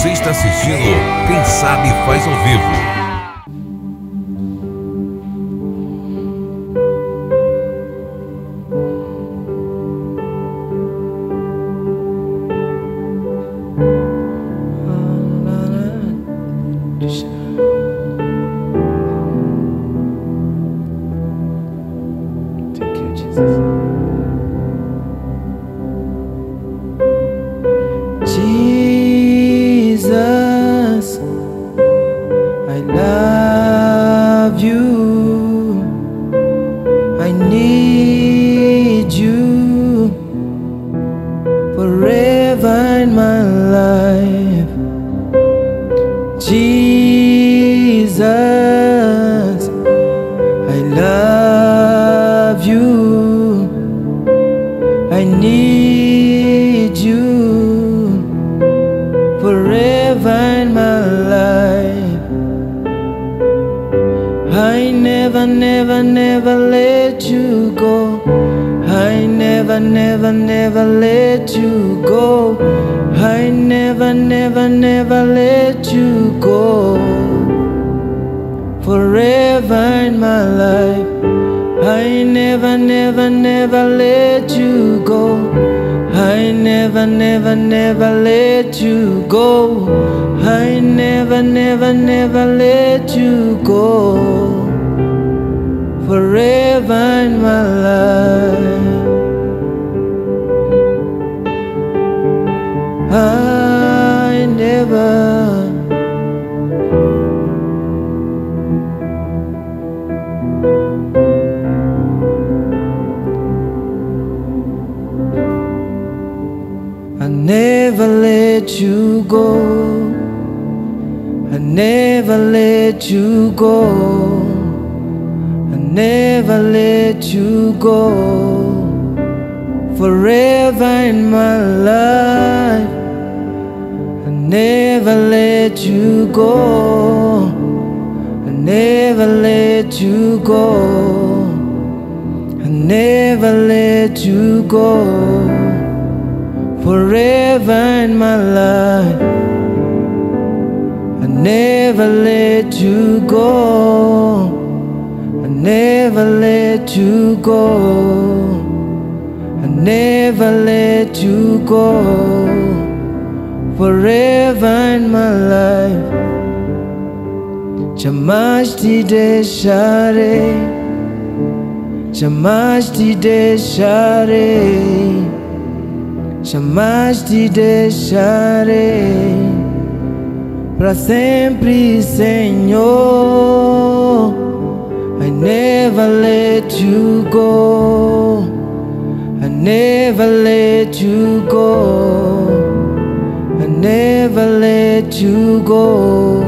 Você está assistindo Quem Sabe Faz ao Vivo. I never, never, never let you go. I never, never, never let you go. I never, never, never let you go. Forever in my life, I never, never, never let you go. I never, never, never let you go. I never, never, never let you go forever in my life. I never. I never let you go. I never let you go never let you go forever in my life. I never let you go. I never let you go. I never let you go. Forever in my life. I never let you go never let you go. I never let you go. Forever in my life. Chamashti de share. Chamashti de share. Chamashti de share. Para sempre, Senhor. I never let you go. I never let you go. I never let you go.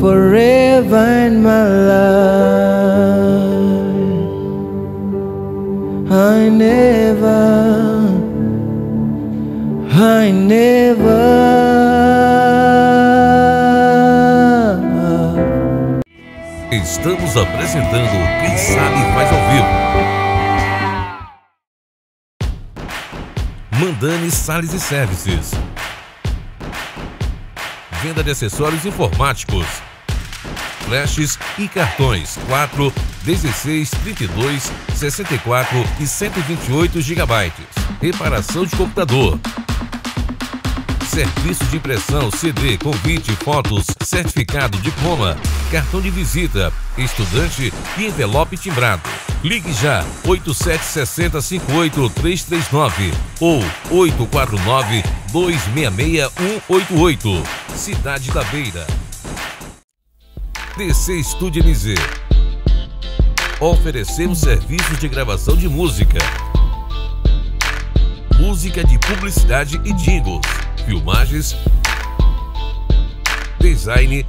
Forever in my life. Estamos apresentando Quem Sabe Faz ao Vivo. Mandani Sales e Services. Venda de acessórios informáticos. Flashes e cartões 4, 16, 32, 64 e 128 GB. Reparação de computador Serviço de impressão, CD, convite, fotos, certificado, diploma, cartão de visita, estudante e envelope timbrado. Ligue já 8760-58339 ou 849-266-188. Cidade da Beira. DC Estúdio MZ. Oferecemos serviços de gravação de música, música de publicidade e jingles filmagens, design,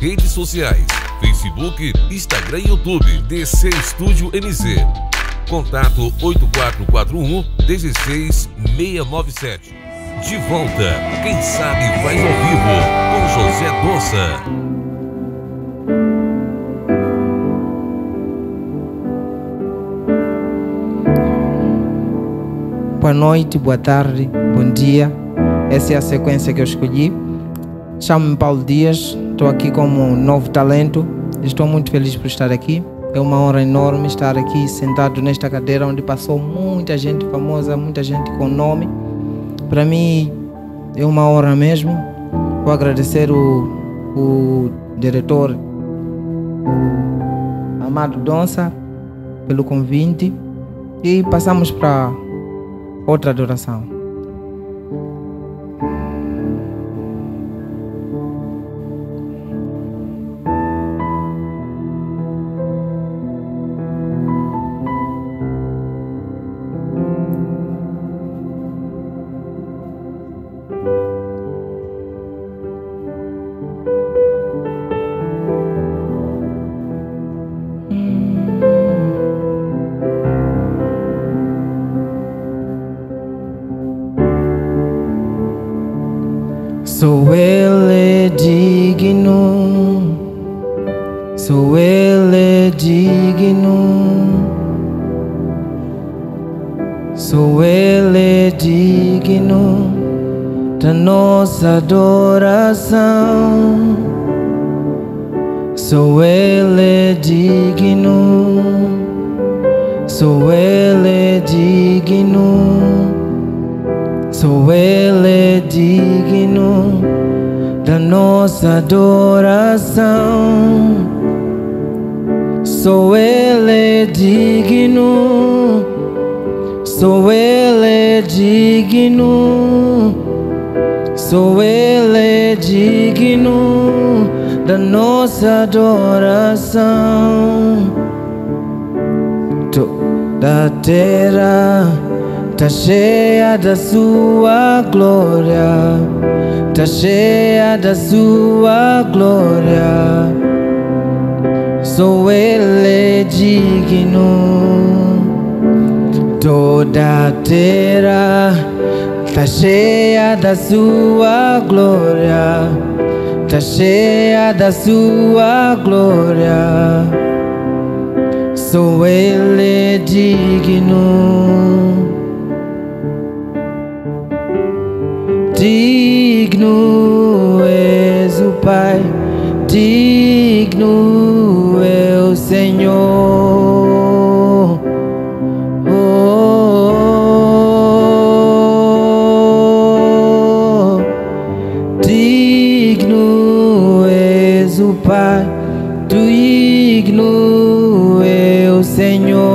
redes sociais, Facebook, Instagram e YouTube. DC Estúdio MZ. Contato 8441 16697. De volta, quem sabe faz ao vivo com José Doça. Boa noite, boa tarde, bom dia. essa é a sequência que eu escolhi. Chamo-me Paulo Dias, estou aqui como novo talento. Estou muito feliz por estar aqui. É uma honra enorme estar aqui sentado nesta cadeira onde passou muita gente famosa, muita gente com nome. Para mim é uma honra mesmo. Vou agradecer o, o diretor Amado Donça pelo convite e passamos para outra adoração. Sou ele digno, sou ele digno, sou ele digno da nossa adoração. Sou ele digno, sou ele digno. Sou Ele digno da nossa adoração. Sou Ele digno, sou Ele digno, sou Ele digno da nossa adoração. Toda terra tá cheia da sua glória, tá cheia da sua glória. Sou ele digno, toda a terra tá cheia da sua glória, tá cheia da sua glória. Sou ele digno. Digno és o Pai, digno é o Senhor. Oh, digno és o Pai, digno é o Senhor.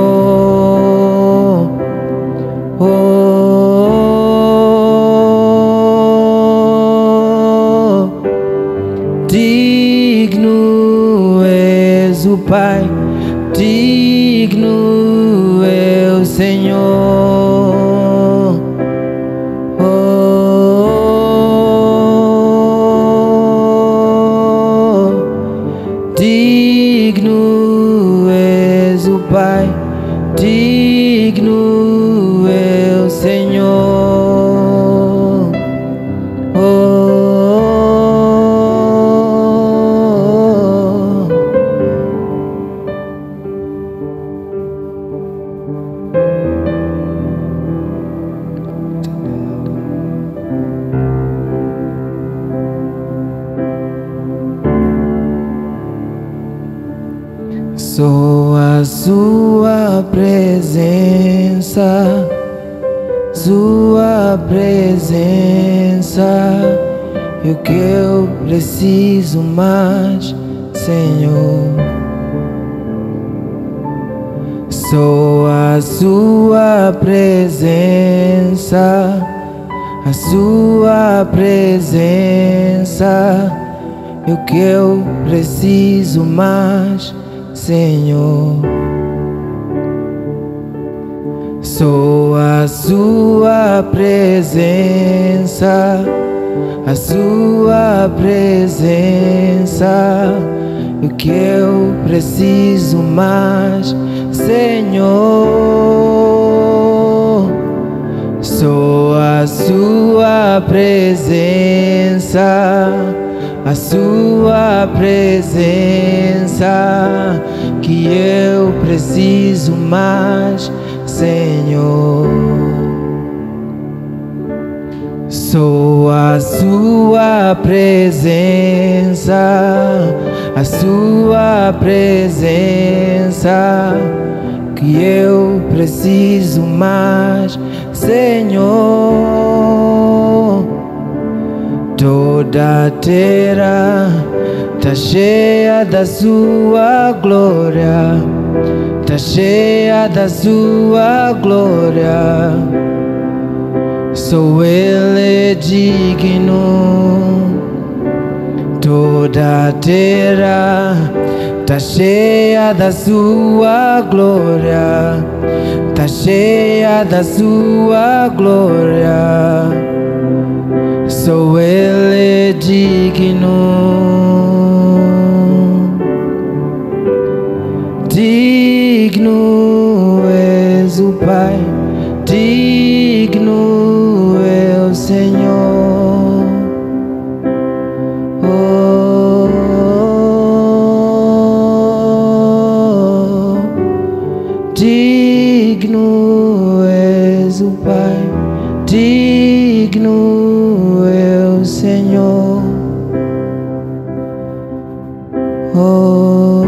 Pai, digno é o Senhor. E o que eu preciso mais, Senhor. Sou a sua presença, a sua presença, e o que eu preciso mais, Senhor. Sou a sua presença, a sua presença, o que eu preciso mais, Senhor. Sou a sua presença, a sua presença, que eu preciso mais, Senhor. Sou a sua presença, a sua presença que eu preciso mais, Senhor. Toda a terra tá cheia da sua glória, tá cheia da sua glória. Sou ele digno. Toda a terra tá cheia da sua glória, tá cheia da sua glória. Sou ele digno, digno é o Senhor. Oh.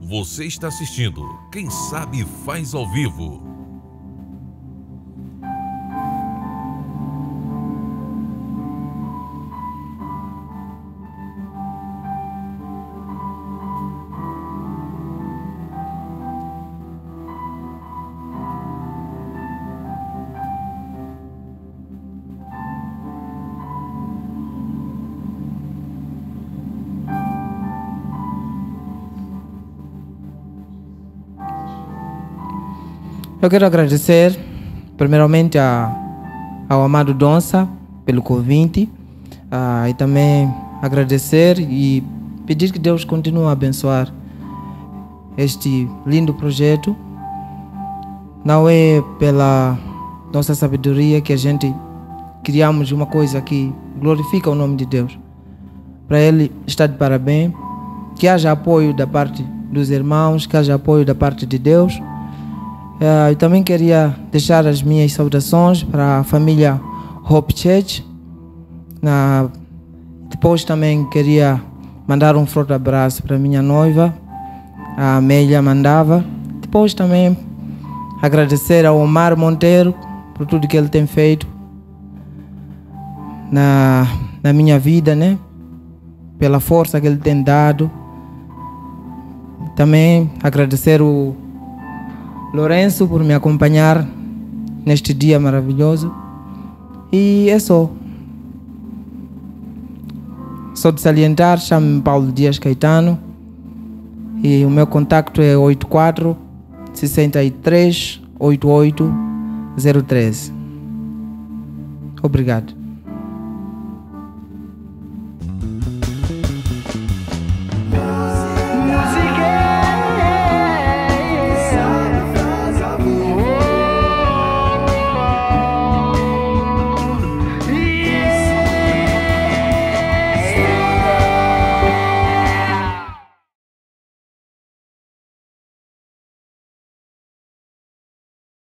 Você está assistindo Quem Sabe Faz ao Vivo. Eu quero agradecer, primeiramente, a, ao amado Donça pelo convite e também agradecer e pedir que Deus continue a abençoar este lindo projeto. Não é pela nossa sabedoria que a gente criamos uma coisa que glorifica o nome de Deus. Para Ele está de parabéns, que haja apoio da parte dos irmãos, que haja apoio da parte de Deus. Eh, eu também queria deixar as minhas saudações para a família Hope Church. Depois também queria mandar um forte abraço para minha noiva, a Amélia Mandava. Depois também agradecer ao Omar Monteiro por tudo que ele tem feito na, na minha vida, né? Pela força que ele tem dado. Também agradecer o Lourenço por me acompanhar neste dia maravilhoso. E é só. Só de salientar, chamo-me Paulo Dias Caetano e o meu contacto é 84 63 88 013. Obrigado.